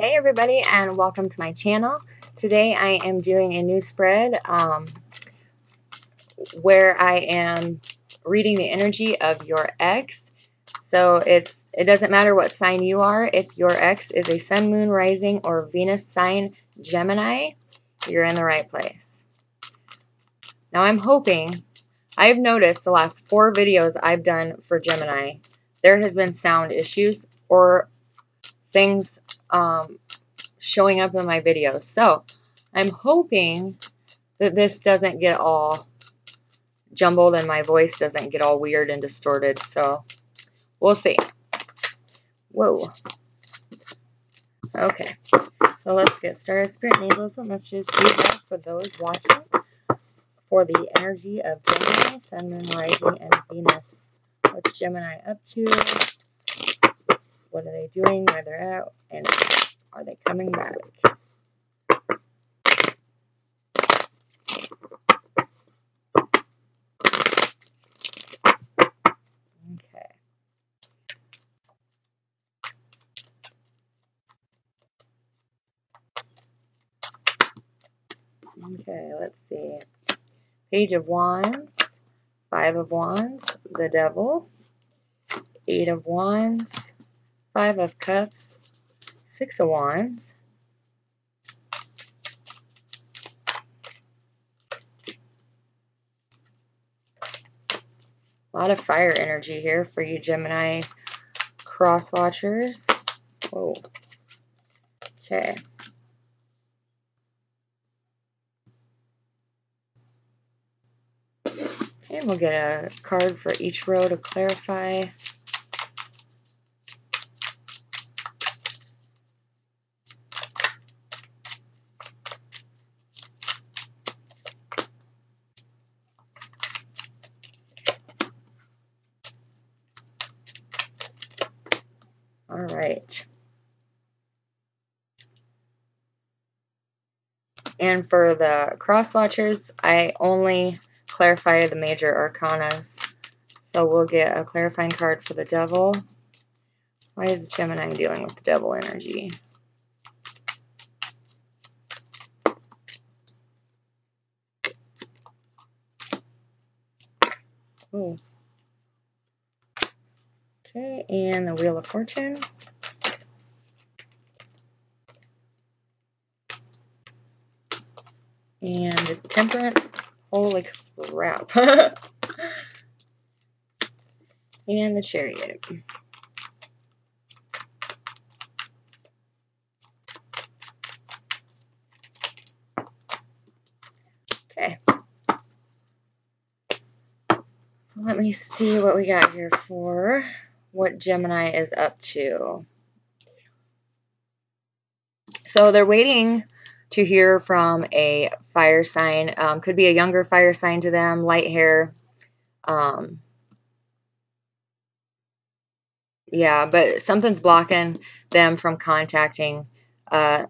Hey everybody and welcome to my channel. Today I am doing a new spread um, where I am reading the energy of your ex. So it's it doesn't matter what sign you are. If your ex is a sun, moon, rising, or Venus sign Gemini, you're in the right place. Now I'm hoping, I've noticed the last four videos I've done for Gemini, there has been sound issues or things um, showing up in my videos. So I'm hoping that this doesn't get all jumbled and my voice doesn't get all weird and distorted. So we'll see. Whoa. Okay. So let's get started. Spirit angels, what messages do you have for those watching for the energy of Gemini, Sun, Moon, Rising, and Venus? What's Gemini up to? What are they doing? Where they're at? And are they coming back? Okay. Okay, let's see. Page of Wands, Five of Wands, the Devil, Eight of Wands, Five of Cups, Six of Wands. A lot of fire energy here for you Gemini cross watchers. Whoa. Okay. And we'll get a card for each row to clarify. Right. And for the cross watchers, I only clarify the major arcanas. So we'll get a clarifying card for the devil. Why is Gemini dealing with the devil energy? Ooh. Okay, and the Wheel of Fortune. And the Temperance. Holy crap. and the Chariot. Okay. So let me see what we got here for what Gemini is up to. So they're waiting to hear from a fire sign. Um, could be a younger fire sign to them, light hair. Um, yeah, but something's blocking them from contacting uh,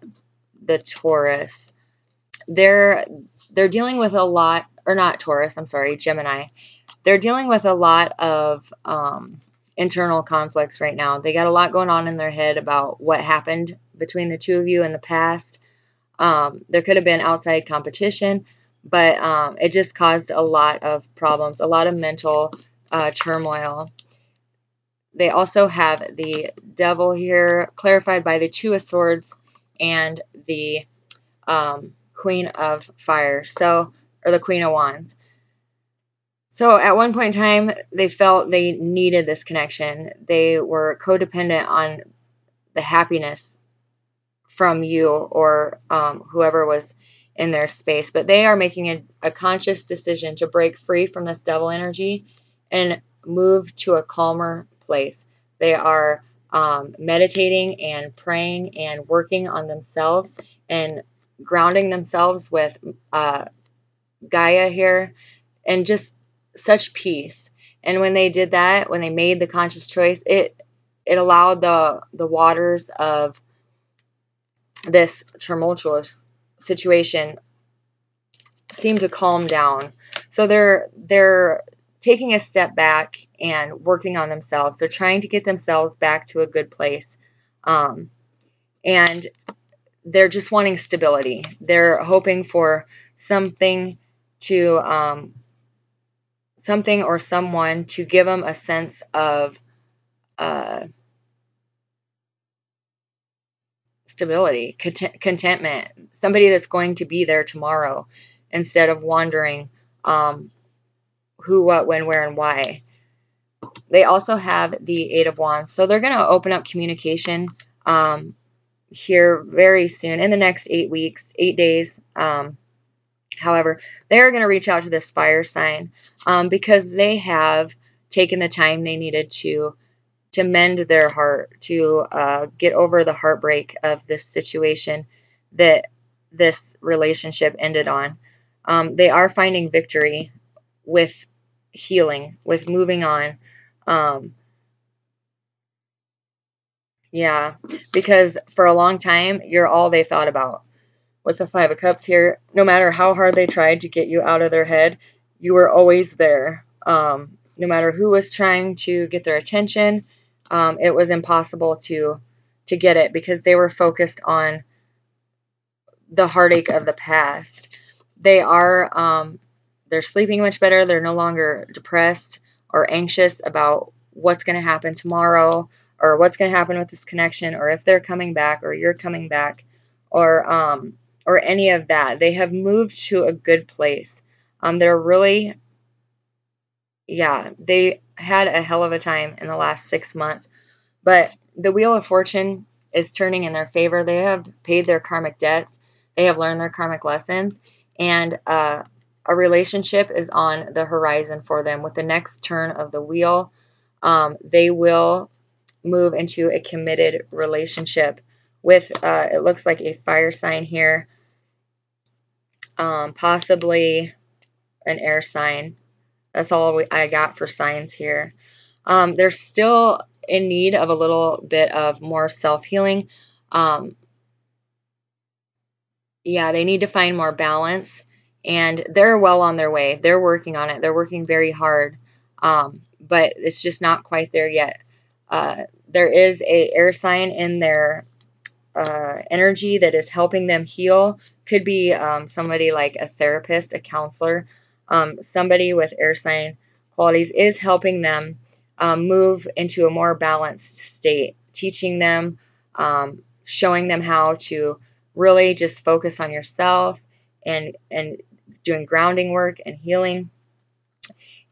the Taurus. They're they're dealing with a lot, or not Taurus. I'm sorry, Gemini. They're dealing with a lot of um, internal conflicts right now. They got a lot going on in their head about what happened between the two of you in the past. Um, there could have been outside competition, but um, it just caused a lot of problems, a lot of mental uh, turmoil. They also have the devil here, clarified by the two of swords and the um, queen of fire, so or the queen of wands. So at one point in time, they felt they needed this connection. They were codependent on the happiness from you or um, whoever was in their space. But they are making a, a conscious decision to break free from this devil energy and move to a calmer place. They are um, meditating and praying and working on themselves and grounding themselves with uh, Gaia here and just such peace. And when they did that, when they made the conscious choice, it it allowed the the waters of this tumultuous situation seem to calm down. So they're they're taking a step back and working on themselves. They're trying to get themselves back to a good place. Um, and they're just wanting stability. They're hoping for something to um, something or someone to give them a sense of uh, stability, cont- contentment, somebody that's going to be there tomorrow instead of wondering um, who, what, when, where, and why. They also have the Eight of Wands. So they're going to open up communication um, here very soon in the next eight weeks, eight days. Um, however, they're going to reach out to this fire sign um, because they have taken the time they needed to to mend their heart, to uh, get over the heartbreak of this situation that this relationship ended on. Um, they are finding victory with healing, with moving on. Um, yeah, because for a long time, you're all they thought about. With the Five of Cups here, no matter how hard they tried to get you out of their head, you were always there. Um, no matter who was trying to get their attention, um, it was impossible to to get it because they were focused on the heartache of the past. They are um, they're sleeping much better. They're no longer depressed or anxious about what's going to happen tomorrow or what's going to happen with this connection or if they're coming back or you're coming back or um, or any of that. They have moved to a good place. Um, they're really yeah, they had a hell of a time in the last six months. But the Wheel of Fortune is turning in their favor. They have paid their karmic debts, they have learned their karmic lessons, and uh, a relationship is on the horizon for them. With the next turn of the wheel, um, they will move into a committed relationship with, uh, it looks like a fire sign here, um, possibly an air sign. That's all we, I got for signs here. Um, they're still in need of a little bit of more self healing. Um, yeah, they need to find more balance, and they're well on their way. They're working on it. They're working very hard, um, but it's just not quite there yet. Uh, there is a air sign in their uh, energy that is helping them heal. Could be um, somebody like a therapist, a counselor, um, somebody with air sign qualities is helping them um, move into a more balanced state, teaching them, um, showing them how to really just focus on yourself and and doing grounding work and healing.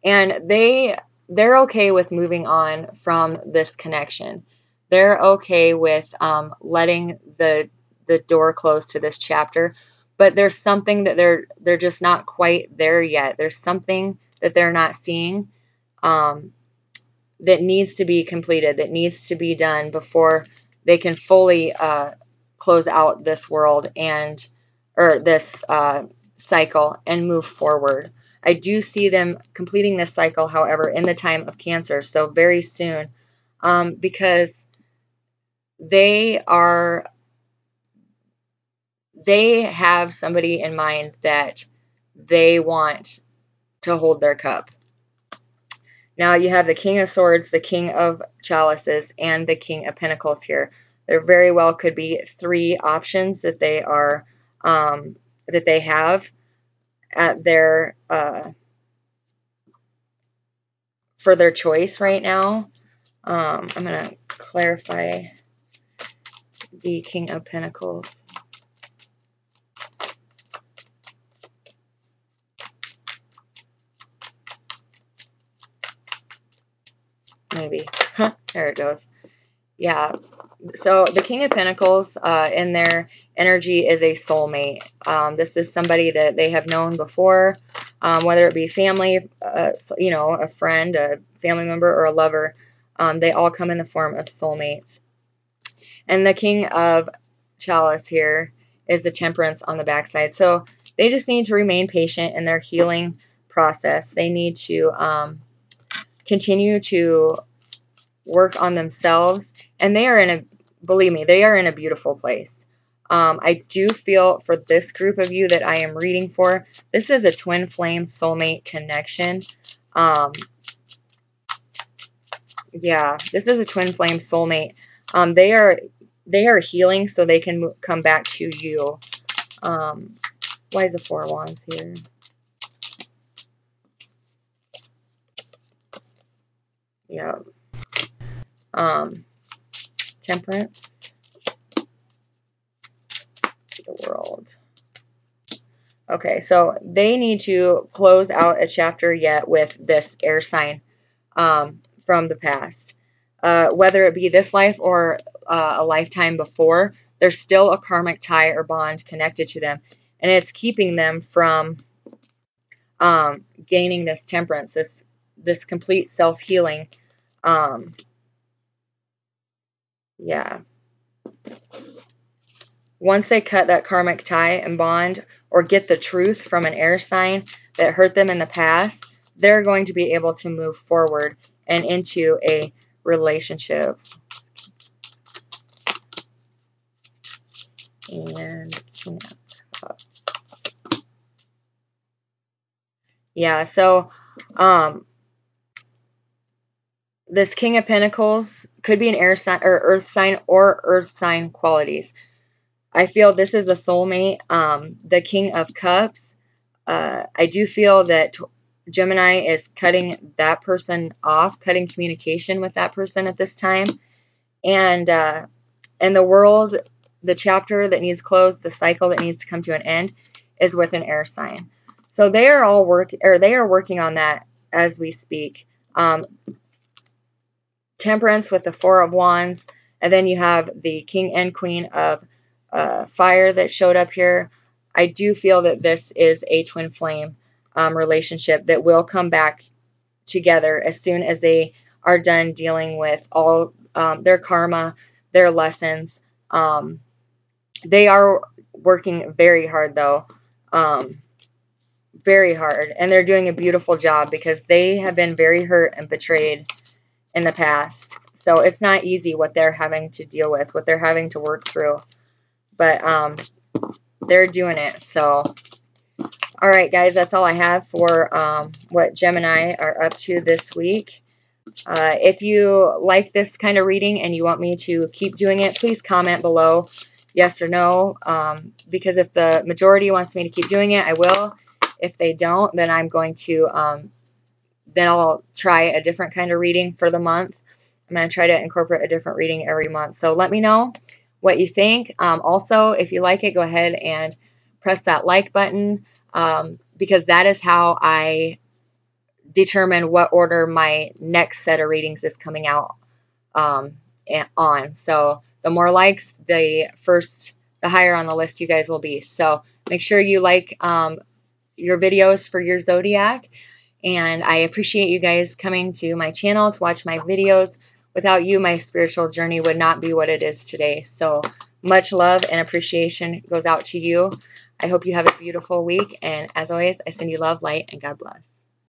And they they're okay with moving on from this connection. They're okay with um, letting the the door close to this chapter but there's something that they're they're just not quite there yet. There's something that they're not seeing um, that needs to be completed, that needs to be done before they can fully uh, close out this world and or this uh, cycle and move forward. I do see them completing this cycle, however, in the time of Cancer, so very soon, um, because they are they have somebody in mind that they want to hold their cup. Now you have the King of Swords, the King of Chalices, and the King of Pentacles here. There very well could be three options that they are um, that they have at their uh, for their choice right now. Um, I'm going to clarify the King of Pentacles. Maybe. there it goes. Yeah. So the King of Pentacles uh, in their energy is a soulmate. Um, this is somebody that they have known before, um, whether it be family, uh, you know, a friend, a family member, or a lover. Um, they all come in the form of soulmates. And the King of Chalice here is the Temperance on the backside. So they just need to remain patient in their healing process. They need to um, continue to work on themselves, and they are in a, believe me, they are in a beautiful place. Um, I do feel for this group of you that I am reading for, this is a twin flame soulmate connection. Um, yeah, this is a twin flame soulmate. Um, they are they are healing so they can come back to you. Um, why is the Four Wands here? Yeah. Um, temperance. The world. Okay, so they need to close out a chapter yet with this air sign um, from the past. Uh, whether it be this life or uh, a lifetime before, there's still a karmic tie or bond connected to them. And it's keeping them from um, gaining this temperance, this, this complete self-healing. Um, yeah. Once they cut that karmic tie and bond or get the truth from an air sign that hurt them in the past, they're going to be able to move forward and into a relationship. And Yeah, so um, this King of Pentacles could be an air sign or earth sign or earth sign qualities. I feel this is a soulmate. Um, the King of Cups. Uh, I do feel that Gemini is cutting that person off, cutting communication with that person at this time. And uh, in the world, the chapter that needs closed, the cycle that needs to come to an end, is with an air sign. So they are all work or they are working on that as we speak. Um, temperance with the Four of Wands, and then you have the King and Queen of uh, Fire that showed up here. I do feel that this is a twin flame um, relationship that will come back together as soon as they are done dealing with all um, their karma, their lessons. Um, they are working very hard, though. Um, very hard. And they're doing a beautiful job because they have been very hurt and betrayed in the past. So it's not easy what they're having to deal with, what they're having to work through. But um, they're doing it. So, all right, guys, that's all I have for um, what Gemini are up to this week. Uh, if you like this kind of reading and you want me to keep doing it, please comment below yes or no. Um, because if the majority wants me to keep doing it, I will. If they don't, then I'm going to, um, then I'll try a different kind of reading for the month. I'm going to try to incorporate a different reading every month. So let me know what you think. Um, also, if you like it, go ahead and press that like button um, because that is how I determine what order my next set of readings is coming out um, on. So the more likes, the first, the higher on the list you guys will be. So make sure you like um, your videos for your zodiac. And I appreciate you guys coming to my channel to watch my videos. Without you, my spiritual journey would not be what it is today. So much love and appreciation goes out to you. I hope you have a beautiful week. And as always, I send you love, light, and God bless.